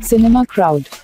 Cinema Crowd.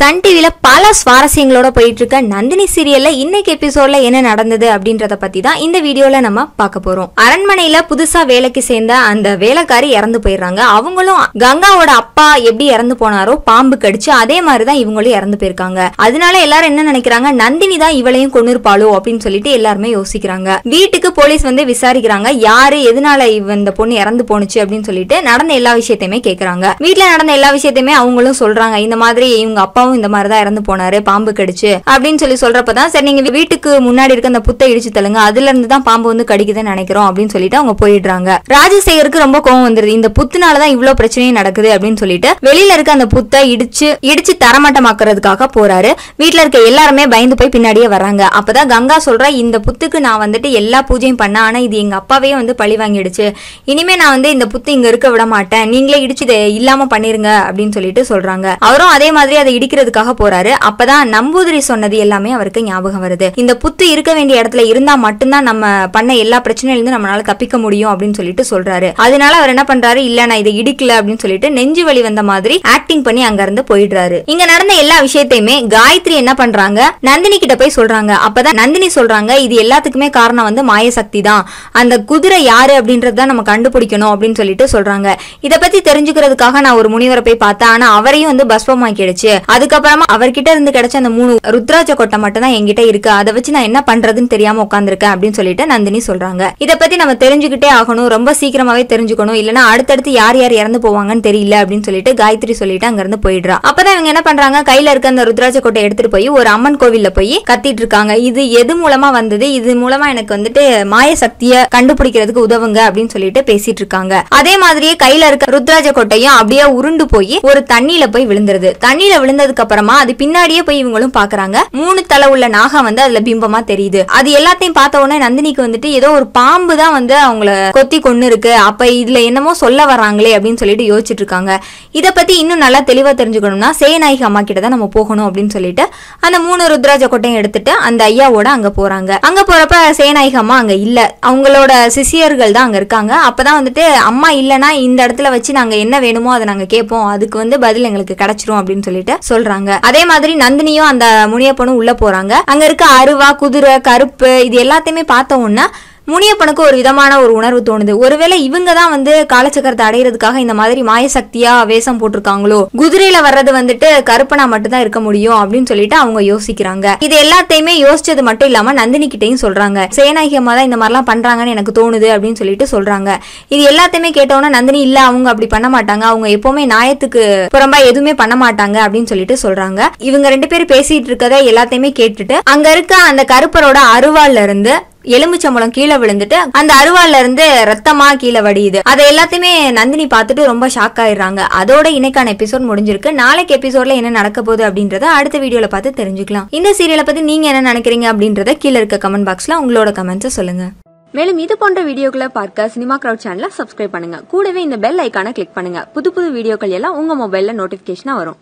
Sun டிவியில் பல சுவாரஸ்யங்களோட போயிட்டு இருக்க நந்தினி சீரியல்ல இன்னைக்கு எபிசோட்ல என்ன நடந்தது அப்படின்றத பத்தி தான் இந்த வீடியோல நம்ம பார்க்க போறோம். அரண்மனையில புதுசா வேலைக்கு சேர்ந்த அந்த வேலைக்காரி இறந்து போயிடுறாங்க. அவங்களும் கங்காவோட அப்பா எப்படி இறந்து போனாரோ பாம்பு கடிச்சு அதே மாதிரி தான் இவங்களும் இறந்து போயிருக்காங்க. அதனால எல்லாரும் என்ன நினைக்கிறாங்க? நந்தினி தான் இவளையும் கொண்டு இருப்பாளோ அப்படின்னு சொல்லிட்டு எல்லாருமே யோசிக்கிறாங்க. வீட்டுக்கு போலீஸ் வந்து விசாரிக்கிறாங்க. யாரு எதனால இவ இந்த பொண்ணு இறந்து போனுச்சு அப்படின்னு சொல்லிட்டு நடந்த எல்லா விஷயத்தையுமே கேக்குறாங்க. வீட்டுல நடந்த எல்லா விஷயத்தையுமே அவங்களும் சொல்றாங்க. இந்த மாதிரி இவங்க அப்பாவும் இந்த மாதிரி தான் இறந்து போனாரு பாம்பு கடிச்சு அப்படின்னு சொல்லி சொல்றப்பதான் சரி நீங்க வீட்டுக்கு முன்னாடி இருக்க அந்த புத்தை இடிச்சு தள்ளுங்க அதுல இருந்து தான் பாம்பு வந்து கடிக்குதுன்னு நினைக்கிறோம் அப்படின்னு சொல்லிட்டு அவங்க போயிடுறாங்க. ராஜசேகருக்கு ரொம்ப கோவம் வந்துருது. இந்த புத்துனாலதான் இவ்வளவு பிரச்சனையும் நடக்குது அப்படின்னு சொல்லிட்டு வெளியில இருக்க அந்த புத்தை இடிச்சு இடிச்சு தரமட்டமாக்குறதுக்காக போறாரு. வீட்டுல இருக்க எல்லாருமே பயந்து போய் பின்னாடியே வராங்க அப்பதான் கங்கா சொல்றா இந்த புத்துக்கு நான் வந்துட்டு எல்லா பூஜையும் பண்ண ஆனா இது எங்க அப்பாவே வந்து பழி வாங்கிடுச்சு. இனிமே நான் வந்து இந்த புத்து இங்க இருக்க விட மாட்டேன். நீங்களே இடிச்சு இல்லாம பண்ணிருங்க அப்படின்னு சொல்லிட்டு சொல்றாங்க. அவரும் அதே மாதிரி அதை இடிக்கிற அழிக்கிறதுக்காக போறாரு. அப்பதான் நம்பூதிரி சொன்னது எல்லாமே அவருக்கு ஞாபகம் வருது. இந்த புத்து இருக்க வேண்டிய இடத்துல இருந்தா மட்டும்தான் நம்ம பண்ண எல்லா பிரச்சனையிலிருந்து நம்மளால தப்பிக்க முடியும் அப்படின்னு சொல்லிட்டு சொல்றாரு. அதனால அவர் என்ன பண்றாரு? இல்ல நான் இதை இடிக்கல அப்படின்னு சொல்லிட்டு நெஞ்சு வலி வந்த மாதிரி ஆக்டிங் பண்ணி அங்க இருந்து போயிடுறாரு. இங்க நடந்த எல்லா விஷயத்தையுமே காயத்ரி என்ன பண்றாங்க? நந்தினி கிட்ட போய் சொல்றாங்க. அப்பதான் நந்தினி சொல்றாங்க இது எல்லாத்துக்குமே காரணம் வந்து மாயசக்தி தான். அந்த குதிரை யாரு அப்படின்றத நம்ம கண்டுபிடிக்கணும் அப்படின்னு சொல்லிட்டு சொல்றாங்க. இத பத்தி தெரிஞ்சுக்கிறதுக்காக நான் ஒரு முனிவரை போய் பார்த்தேன். ஆனா அவரையும் வந்து பஸ்பமாக்கிடுச்சு. அதுக்கப்புறமா அவர்கிட்ட இருந்து கிடைச்ச அந்த மூணு ருத்ராஜ கொட்டை மட்டும் தான் என்கிட்ட இருக்கு. அதை வச்சு நான் என்ன பண்றதுன்னு தெரியாம உட்காந்துருக்கேன் அப்படின்னு சொல்லிட்டு நந்தினி சொல்றாங்க. இதை பத்தி நம்ம தெரிஞ்சுக்கிட்டே ஆகணும். ரொம்ப சீக்கிரமாவே தெரிஞ்சுக்கணும். இல்லனா அடுத்தடுத்து யார் யார் இறந்து போவாங்கன்னு தெரியல அப்படின்னு சொல்லிட்டு காயத்ரி சொல்லிட்டு அங்க இருந்து போயிடுறா. அப்பதான் இவங்க என்ன பண்றாங்க? கையில இருக்க அந்த ருத்ராஜ கொட்டை எடுத்துட்டு போய் ஒரு அம்மன் கோவில்ல போய் கத்திட்டு இருக்காங்க. இது எது மூலமா வந்தது? இது மூலமா எனக்கு வந்துட்டு மாய சக்திய கண்டுபிடிக்கிறதுக்கு உதவுங்க அப்படின்னு சொல்லிட்டு பேசிட்டு இருக்காங்க. அதே மாதிரியே கையில இருக்க ருத்ராஜ கொட்டையும் அப்படியே உருண்டு போய் ஒரு தண்ணியில போய் விழுந்துருது. தண்ணியில விழுந்ததுக்கு அப்புறமா அது பின்னாடியே போய் இவங்களும் பாக்குறாங்க. மூணு தலை உள்ள நாகம் வந்து அதுல பிம்பமா தெரியுது. அது எல்லாத்தையும் பார்த்த உடனே நந்தினிக்கு வந்துட்டு ஏதோ ஒரு பாம்பு தான் வந்து அவங்கள கொத்தி கொண்டு இருக்கு. அப்ப இதுல என்னமோ சொல்ல வராங்களே அப்படின்னு சொல்லிட்டு யோசிச்சுட்டு இருக்காங்க. இத பத்தி இன்னும் நல்லா தெளிவா தெரிஞ்சுக்கணும்னா சேநாயகி அம்மா கிட்ட தான் நம்ம போகணும் அப்படின்னு சொல்லிட்டு அந்த மூணு ருத்ராஜ கொட்டையும் எடுத்துட்டு அந்த ஐயாவோட அங்க போறாங்க. அங்க போறப்ப சேநாயகி அம்மா அங்க இல்ல. அவங்களோட சிசியர்கள் தான் அங்க இருக்காங்க. அப்பதான் வந்துட்டு அம்மா இல்லனா இந்த இடத்துல வச்சு நாங்க என்ன வேணுமோ அதை நாங்க கேட்போம். அதுக்கு வந்து பதில் எங்களுக்கு கிடைச்சிரும் அப்படின்னு சொல்லிட்டு சொல்றாங்க. அதே மாதிரி நந்தினியும் அந்த முனியப்பனும் உள்ள போறாங்க. அங்க இருக்க அருவா குதிரை கருப்பு இது எல்லாத்தையுமே பார்த்த உடனே முனியப்பனுக்கு ஒரு விதமான ஒரு உணர்வு தோணுது. ஒருவேளை இவங்க தான் வந்து காலச்சக்கரத்தை அடையிறதுக்காக இந்த மாதிரி மாயசக்தியா வேஷம் போட்டிருக்காங்களோ? குதிரையில வர்றது வந்துட்டு கருப்பனா மட்டும்தான் இருக்க முடியும் அப்படின்னு சொல்லிட்டு அவங்க யோசிக்கிறாங்க. இது எல்லாத்தையுமே யோசிச்சது மட்டும் இல்லாம நந்தினி கிட்டையும் சொல்றாங்க. சேனாகி அம்மா தான் இந்த மாதிரிலாம் பண்றாங்கன்னு எனக்கு தோணுது அப்படின்னு சொல்லிட்டு சொல்றாங்க. இது எல்லாத்தையுமே கேட்டோன்னா நந்தினி இல்ல அவங்க அப்படி பண்ண மாட்டாங்க. அவங்க எப்பவுமே நியாயத்துக்கு புறம்பா எதுவுமே பண்ண மாட்டாங்க. அப்படின்னு சொல்லிட்டு சொல்றாங்க. இவங்க ரெண்டு பேரும் பேசிட்டு இருக்கதை எல்லாத்தையுமே கேட்டுட்டு அங்க இருக்க அந்த கருப்பரோட அருவாள்ல இருந்து எலுமிச்சம்பழம் கீழே விழுந்துட்டு அந்த அருவாள்ல இருந்து ரத்தமா கீழே வடியுது. அதை எல்லாத்தையுமே நந்தினி பார்த்துட்டு ரொம்ப ஷாக் ஆயிடுறாங்க. அதோட இன்னைக்கான எபிசோட் முடிஞ்சிருக்கு. நாளைக்கு எபிசோட்ல என்ன நடக்க போகுது அப்படின்றத அடுத்த வீடியோல பார்த்து தெரிஞ்சுக்கலாம். இந்த சீரியலை பத்தி நீங்க என்ன நினைக்கிறீங்க அப்படின்றத கீழே இருக்க கமெண்ட் பாக்ஸ்ல உங்களோட கமெண்ட்ஸை சொல்லுங்க. மேலும் இது போன்ற வீடியோக்களை பார்க்க சினிமா கிரௌட் சேனலை சப்ஸ்கிரைப் பண்ணுங்க. கூடவே இந்த பெல் ஐக்கான கிளிக் பண்ணுங்க. புது புது வீடியோக்கள் எல்லாம் உங்க மொபைல்ல நோட்டிபிகேஷனா வரும்.